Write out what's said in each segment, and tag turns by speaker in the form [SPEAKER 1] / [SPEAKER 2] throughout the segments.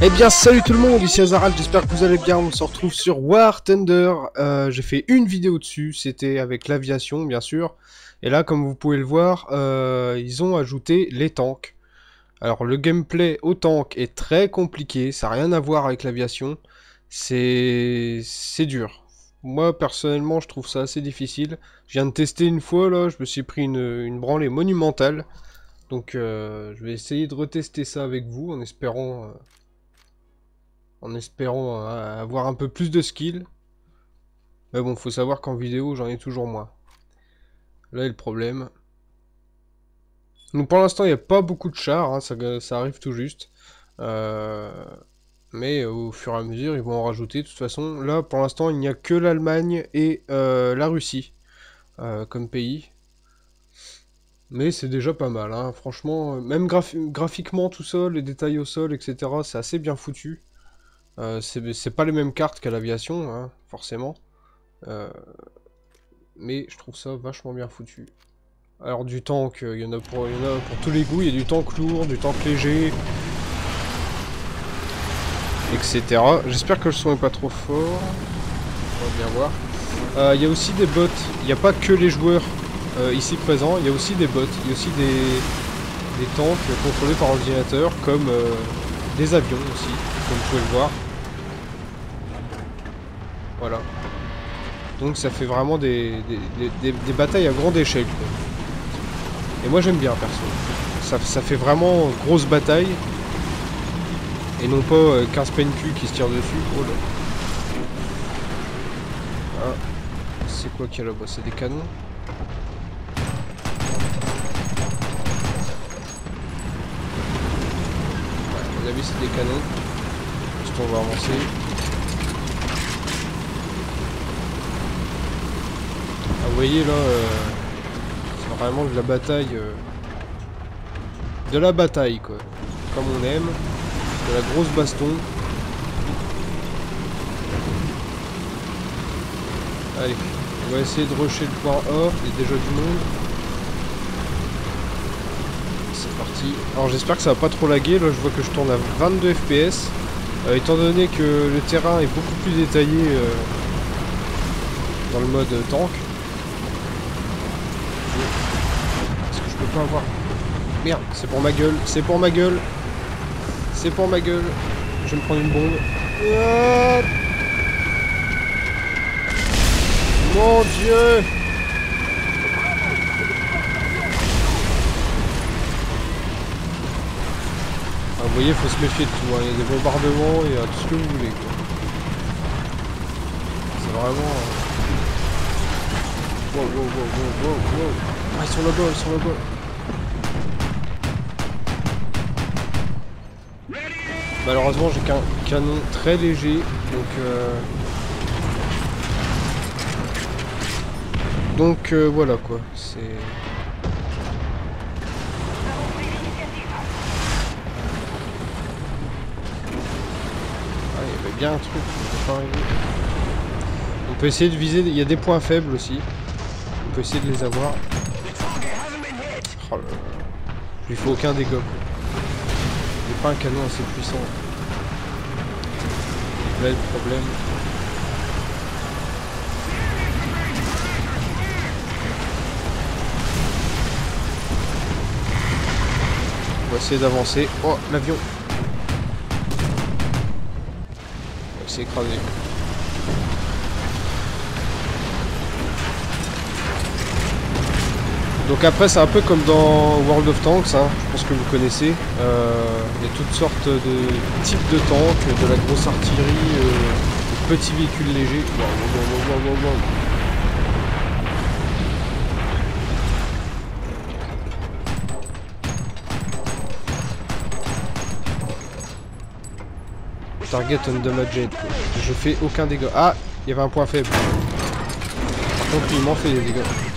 [SPEAKER 1] Eh bien salut tout le monde, ici Azaral, j'espère que vous allez bien, on se retrouve sur War Thunder, euh, j'ai fait une vidéo dessus, c'était avec l'aviation bien sûr, et là comme vous pouvez le voir, euh, ils ont ajouté les tanks. Alors le gameplay au tank est très compliqué, ça n'a rien à voir avec l'aviation, c'est dur. Moi personnellement je trouve ça assez difficile, je viens de tester une fois là, je me suis pris une, une branlée monumentale, donc euh, je vais essayer de retester ça avec vous en espérant en espérant euh, avoir un peu plus de skill. Mais bon, faut savoir qu'en vidéo, j'en ai toujours moins. Là est le problème. Donc pour l'instant, il n'y a pas beaucoup de chars, hein, ça, arrive tout juste. Euh, mais au fur et à mesure, ils vont en rajouter. De toute façon, là, pour l'instant, il n'y a que l'Allemagne et euh, la Russie comme pays. Mais c'est déjà pas mal, hein. franchement, même graphiquement tout ça, les détails au sol, etc., c'est assez bien foutu. Euh, c'est pas les mêmes cartes qu'à l'aviation, hein, forcément. Euh, mais je trouve ça vachement bien foutu. Alors du tank, il y, en a pour, pour tous les goûts, il y a du tank lourd, du tank léger, etc. J'espère que le son est pas trop fort. On va bien voir. Euh, il y a aussi des bots, il n'y a pas que les joueurs ici présents, il y a aussi des bots, il y a aussi des, des tanks contrôlés par ordinateur, comme des avions aussi, comme vous pouvez le voir. Voilà. Donc ça fait vraiment des, batailles à grande échelle. Et moi j'aime bien perso. Ça, fait vraiment grosse bataille. Et non pas 15 euh, PNQ qui se tirent dessus. Oh là. Ah. C'est quoi qu'il y a là-bas? C'est des canons? À mon avis c'est des canons. Juste on va avancer. vous voyez là, euh, c'est vraiment de la bataille. Euh, de la bataille quoi. Comme on aime. De la grosse baston. Allez, on va essayer de rusher le point A. Il y a déjà du monde. C'est parti. Alors j'espère que ça va pas trop laguer. Là je vois que je tourne à 22 FPS. Euh, étant donné que le terrain est beaucoup plus détaillé dans le mode tank. Avoir... Merde, c'est pour ma gueule, c'est pour ma gueule. C'est pour ma gueule. Je vais me prendre une bombe. Mon dieu ah, Vous voyez, faut se méfier de tout. Hein. Il y a des bombardements, il y a tout ce que vous voulez. C'est vraiment... Wow, wow, wow, wow, wow, wow. Ah, ils sont là-bas, ils sont là-bas. Malheureusement j'ai qu'un canon très léger donc euh... donc euh, voilà quoi. C'est ah, il y avait bien un truc on peut essayer de viser il y a des points faibles aussi. On peut essayer de les avoir. Oh là. il faut aucun dégât pas un canon assez puissant. Là le problème. On va essayer d'avancer. Oh, l'avion On va essayer. Donc après c'est un peu comme dans World of Tanks, hein, je pense que vous connaissez. Euh, il y a toutes sortes de types de tanks, de la grosse artillerie, euh, de petits véhicules légers. Target undamaged. Je fais aucun dégât. Ah, il y avait un point faible. Par contre, il m'en fait des dégâts.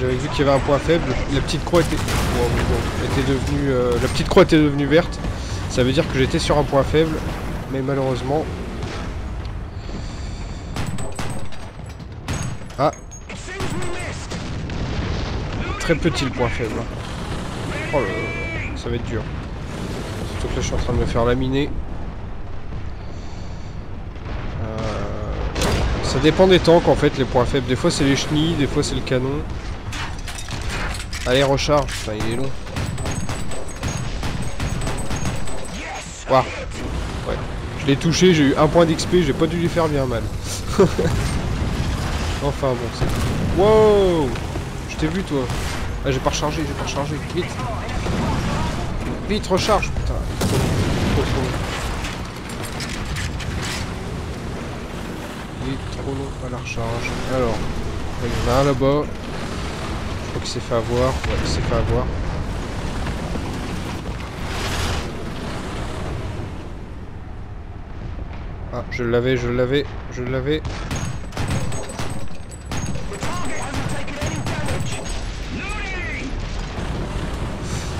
[SPEAKER 1] J'avais vu qu'il y avait un point faible. La petite croix était, devenue, euh, la petite croix était devenue verte. Ça veut dire que j'étais sur un point faible, mais malheureusement. Ah. Très petit le point faible. Oh là là, ça va être dur. Surtout que là, je suis en train de me faire laminer. Euh, Ça dépend des tanks, en fait, les points faibles. Des fois, c'est les chenilles, des fois, c'est le canon. Allez, recharge. Putain, il est long. Waouh. Ouais. Je l'ai touché, j'ai eu un point d'XP, j'ai pas dû lui faire bien mal. enfin bon, c'est... Wow Je t'ai vu toi. Ah, j'ai pas rechargé, j'ai pas rechargé. Vite Vite, recharge Putain, trop, trop, trop long. Il est trop long à la recharge. Alors, il y en a un là-bas. Crois s'est fait avoir. Ouais, il s'est fait avoir. Ah, je l'avais, je l'avais, je l'avais.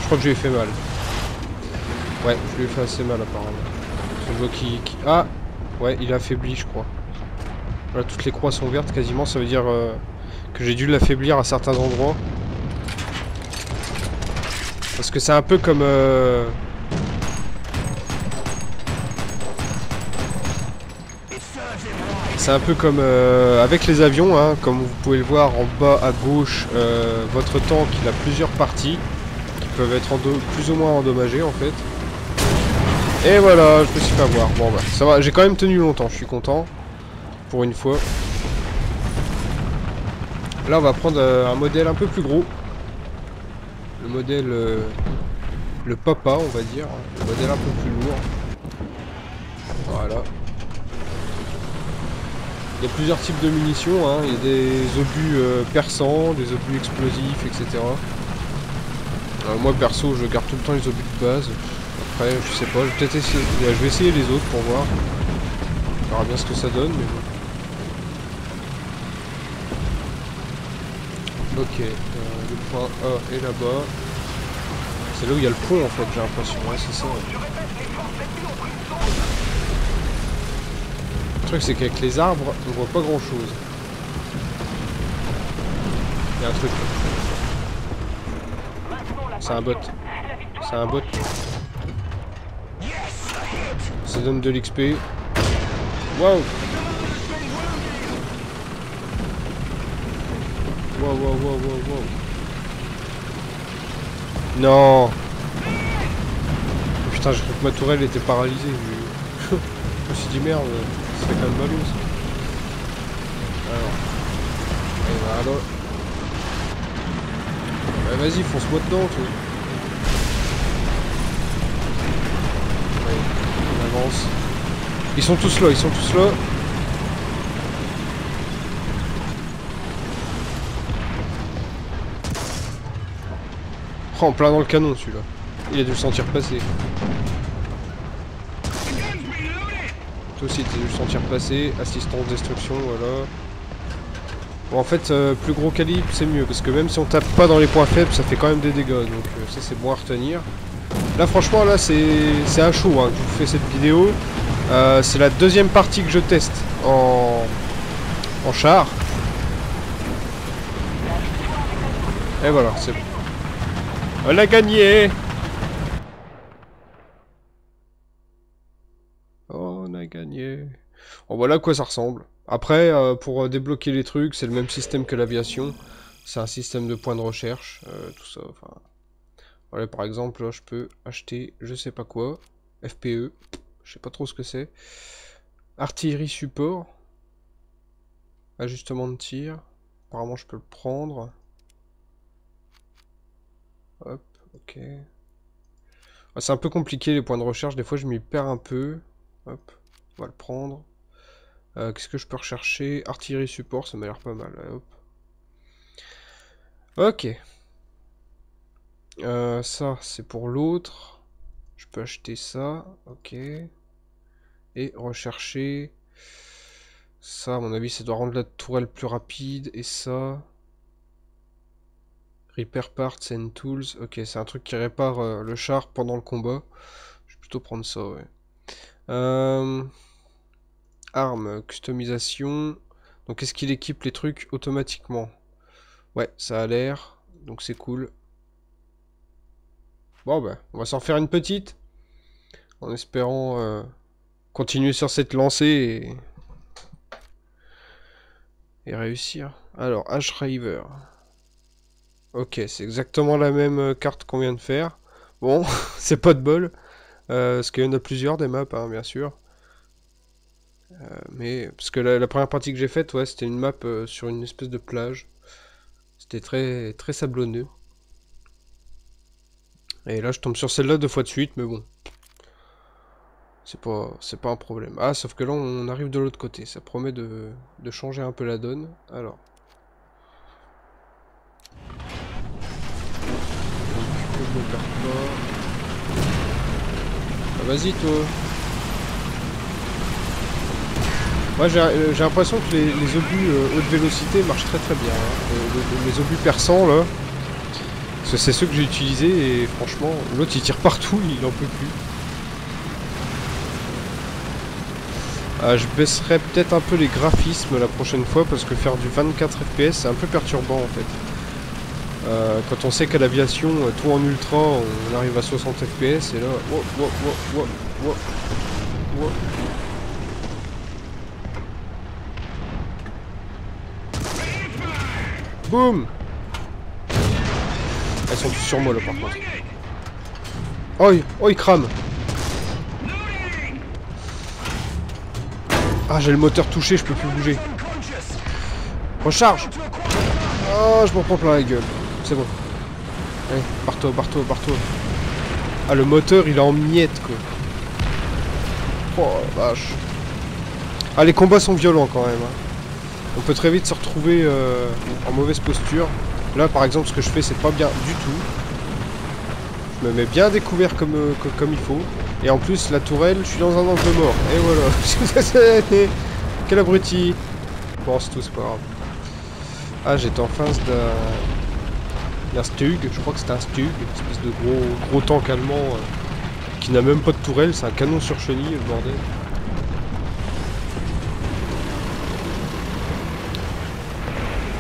[SPEAKER 1] Je crois que je lui ai fait mal. Ouais, je lui ai fait assez mal apparemment. Ah Ouais, il a affaibli, je crois. Voilà, toutes les croix sont vertes quasiment, ça veut dire euh, que j'ai dû l'affaiblir à certains endroits. Parce que c'est un peu comme... Euh... C'est un peu comme euh, avec les avions, hein, comme vous pouvez le voir en bas à gauche, euh, votre tank il a plusieurs parties qui peuvent être plus ou moins endommagées en fait. Et voilà, je me suis fait avoir. Bon bah ça va, j'ai quand même tenu longtemps, je suis content. Pour une fois. Là on va prendre euh, un modèle un peu plus gros. Le modèle... euh, le papa on va dire. Le modèle un peu plus lourd. Voilà. Il y a plusieurs types de munitions, hein. il y a des obus euh, perçants, des obus explosifs, etc. Euh, moi perso je garde tout le temps les obus de base. Après je sais pas, je vais essayer. Les autres pour voir. On verra bien ce que ça donne. Ok, euh, le point A est là-bas. C'est là où il y a le pont en fait, j'ai l'impression. Ouais, c'est ça. Le truc c'est qu'avec les arbres, on voit pas grand chose. Il y a un truc. C'est un bot. C'est un bot. Ça donne de l'XP. Waouh Wow, wow, wow, wow, wow. Non oh, Putain, j'ai cru que ma tourelle était paralysée. Je, je me suis dit merde, fait quand même ballot ça. Alors. Voilà. Bah, vas-y, fonce-moi dedans, toi. Ouais, on avance. Ils sont tous là, ils sont tous là. En plein dans le canon celui-là. Il a dû le sentir passer. Toi aussi t'as dû le sentir passer. Assistance destruction, voilà. Bon en fait euh, plus gros calibre c'est mieux parce que même si on tape pas dans les points faibles ça fait quand même des dégâts donc euh, ça c'est bon à retenir. Là franchement là c'est à chaud hein, je vous fais cette vidéo. Euh, c'est la deuxième partie que je teste en, en char. Et voilà c'est bon. On a gagné Oh, on a gagné. Bon, voilà à quoi ça ressemble. Après, euh, pour euh, débloquer les trucs, c'est le même système que l'aviation. C'est un système de points de recherche, euh, tout ça. Par exemple, là, je peux acheter je sais pas quoi. FPE, je sais pas trop ce que c'est. Artillerie support. Ajustement de tir. Apparemment, je peux le prendre. Hop, ok. Ah, c'est un peu compliqué les points de recherche, des fois je m'y perds un peu. Hop, on va le prendre. Euh, Qu'est-ce que je peux rechercher? Artillerie support, ça m'a l'air pas mal. Hop. Ok. Euh, ça, c'est pour l'autre. Je peux acheter ça, ok. Et rechercher... Ça, à mon avis, ça doit rendre la tourelle plus rapide. Et ça... Repair parts and tools. Ok, c'est un truc qui répare euh, le char pendant le combat. Je vais plutôt prendre ça, ouais. Euh... Arme, customisation. Donc est-ce qu'il équipe les trucs automatiquement? Ouais, ça a l'air. Donc c'est cool. Bon bah, on va s'en faire une petite. En espérant euh, continuer sur cette lancée et, réussir. Alors, H-River. Ok, c'est exactement la même euh, carte qu'on vient de faire. Bon, c'est pas de bol. Euh, parce qu'il y en a plusieurs des maps, hein, bien sûr. mais parce que la, première partie que j'ai faite, ouais, c'était une map sur une espèce de plage. C'était très très sablonneux. Et là, je tombe sur celle-là deux fois de suite, mais bon. C'est pas, pas un problème. Ah, sauf que là, on arrive de l'autre côté. Ça promet de, de changer un peu la donne. Alors. Ah, vas-y, toi. Moi, j'ai l'impression que les, obus euh, haute vélocité marchent très très bien. Hein. Les, les obus perçants, là. Parce que c'est ceux que j'ai utilisés et franchement, l'autre il tire partout, il en peut plus. Ah, je baisserai peut-être un peu les graphismes la prochaine fois parce que faire du 24 fps c'est un peu perturbant en fait. Euh, quand on sait qu'à l'aviation, euh, tout en ultra, on arrive à 60 fps et là... Boum elles sont sur moi là par contre. Oh, il, oh, il crame. Ah, j'ai le moteur touché, je peux plus bouger. Recharge Oh, je m'en prends plein la gueule. C'est bon. Allez, barre-toi, barre-toi. Ah, le moteur, il est en miettes, quoi. Oh, la vache. Ah, les combats sont violents, quand même. Hein. On peut très vite se retrouver euh, en mauvaise posture. Là, par exemple, ce que je fais, c'est pas bien du tout. Je me mets bien découvert comme, euh, comme il faut. Et en plus, la tourelle, je suis dans un angle mort. Et voilà. Quel abruti. Bon, c'est tout, c'est pas grave. Ah, j'étais en face d'un... d'un Stug, je crois que c'était un Stug, une espèce de gros, gros tank allemand euh, qui n'a même pas de tourelle, c'est un canon sur chenille, le bordel.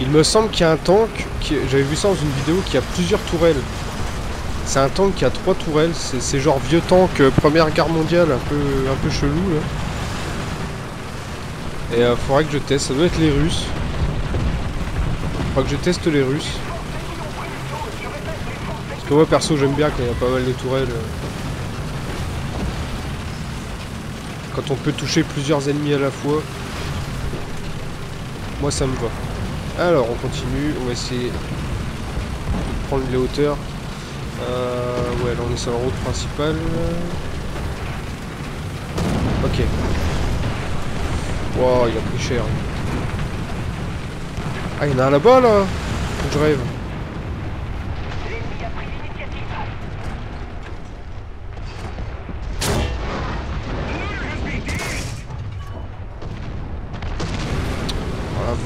[SPEAKER 1] Il me semble qu'il y a un tank, j'avais vu ça dans une vidéo, qui a plusieurs tourelles. C'est un tank qui a trois tourelles, c'est genre vieux tank euh, première guerre mondiale, un peu, un peu chelou là. Et il euh, faudrait que je teste, ça doit être les Russes. Faudra que je teste les Russes. Moi perso j'aime bien quand il y a pas mal de tourelles. Euh. Quand on peut toucher plusieurs ennemis à la fois. Moi ça me va. Alors, on continue. On va essayer de prendre les hauteurs. Euh, ouais, là on est sur la route principale. Ok. Wow, il a pris cher. Ah, il y en a là-bas, là je rêve.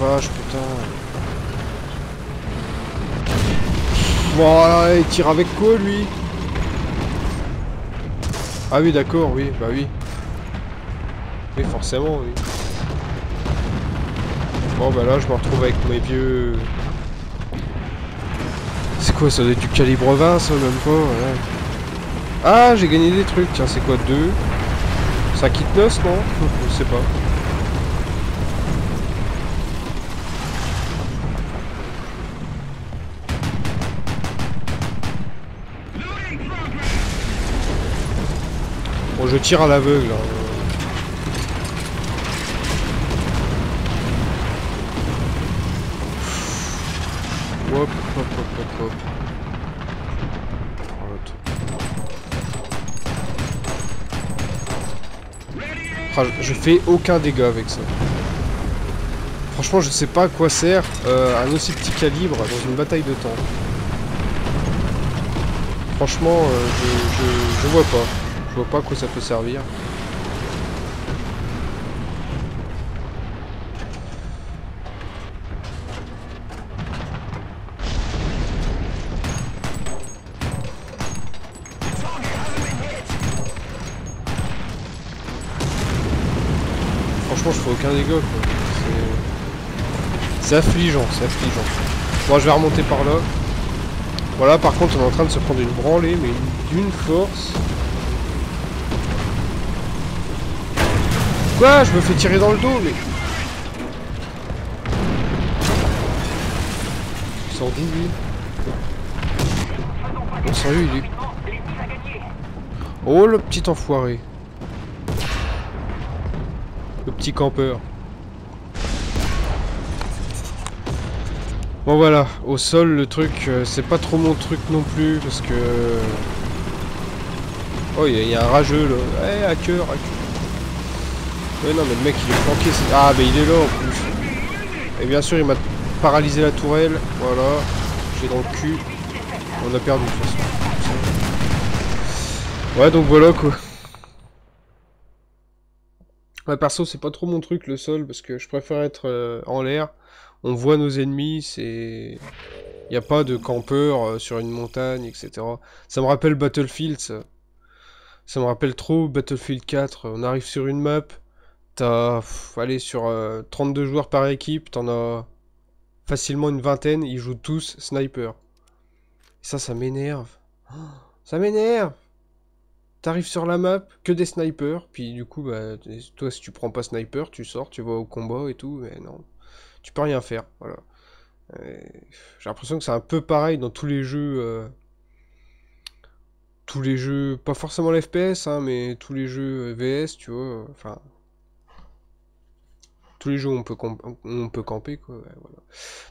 [SPEAKER 1] Vache, putain. Bon, il tire avec quoi, lui? Ah oui, d'accord, oui, bah oui. Oui, forcément, oui. Bon, bah là, je me retrouve avec mes vieux... C'est quoi, ça doit être du calibre 20, ça, même pas. Ah, j'ai gagné des trucs, tiens, c'est quoi, 2 Ça quitte non? Je sais pas. Je tire à l'aveugle. Hein. Hop, hop, hop, hop, ah, je fais aucun dégât avec ça. Franchement, je sais pas à quoi sert euh, un aussi petit calibre dans une bataille de temps. Franchement, euh, je, je vois pas. Je vois pas à quoi ça peut servir. Franchement, je fais aucun dégât. C'est affligeant, c'est affligeant. Bon, je vais remonter par là. Voilà, par contre, on est en train de se prendre une branlée, mais d'une force. Je me fais tirer dans le dos, mais... D'où, lui On est... Oh, le petit enfoiré. Le petit campeur. Bon voilà, au sol le truc, euh, c'est pas trop mon truc non plus parce que... Oh il y, a un rageux là, eh hacker, hacker. Ouais non mais le mec il est planqué, ah mais il est là en plus. Et bien sûr il m'a paralysé la tourelle, voilà, j'ai dans le cul. On a perdu de toute façon. Ouais donc voilà quoi. Ouais perso c'est pas trop mon truc le sol parce que je préfère être euh, en l'air on voit nos ennemis, c'est... Il a pas de campeur euh, sur une montagne, etc. Ça me rappelle Battlefield, ça. Ça me rappelle trop Battlefield 4. On arrive sur une map, t'as... Allez, sur 32 euh, joueurs par équipe, t'en as facilement une vingtaine, ils jouent tous sniper. Et ça, ça m'énerve. ça m'énerve T'arrives sur la map, que des snipers, puis du coup, bah, toi, si tu prends pas sniper, tu sors, tu vas au combat et tout, mais non tu peux rien faire. Voilà. J'ai l'impression que c'est un peu pareil dans tous les jeux. Euh, tous les jeux, pas forcément l'FPS, hein, mais tous les jeux VS, tu vois. Enfin. Tous les où on peut, on peut camper, quoi.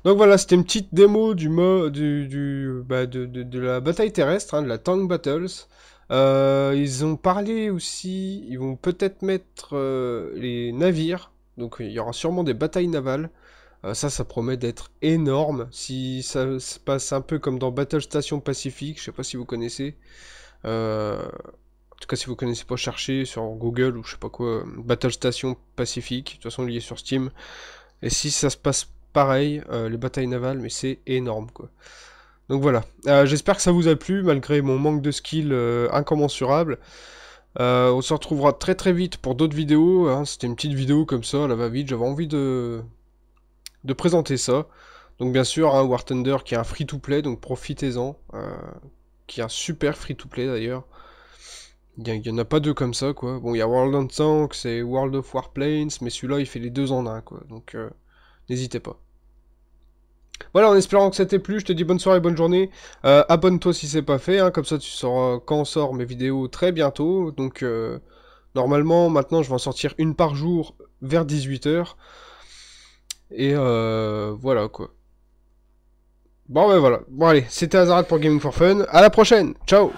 [SPEAKER 1] Donc voilà, c'était une petite démo du, du, du bah, de, la bataille terrestre, hein, de la Tank Battles. Euh, ils ont parlé aussi, ils vont peut-être mettre euh, les navires, donc il y aura sûrement des batailles navales. Euh, ça, ça promet d'être énorme. Si ça se passe un peu comme dans Battle Station Pacifique, je sais pas si vous connaissez. Si vous connaissez pas, chercher sur Google ou je sais pas quoi, Battle Station Pacifique, de toute façon lié sur Steam. Et si ça se passe pareil, euh, les batailles navales, mais c'est énorme quoi. Donc voilà, j'espère que ça vous a plu, malgré mon manque de skill incommensurable. on se retrouvera très très vite pour d'autres vidéos, hein. c'était une petite vidéo comme ça, là va vite, j'avais envie de, de présenter ça. Donc bien sûr, un War Thunder qui est un free-to-play, donc profitez-en. Euh, qui est un super free-to-play d'ailleurs. Il n'y en a pas deux comme ça, quoi. Bon, il y a World of Tanks et World of Warplanes, mais celui-là, il fait les deux en un, quoi. Donc, euh, n'hésitez pas. Voilà, en espérant que ça t'ait plu, je te dis bonne soirée, bonne journée. Euh, abonne-toi si c'est pas fait, hein, comme ça tu sauras quand on sort mes vidéos très bientôt. Donc, normalement, maintenant, je vais en sortir une par jour vers 18h. Et euh, voilà quoi. Bon ben voilà. Bon allez, c'était Azarat pour Gaming for Fun. À la prochaine. Ciao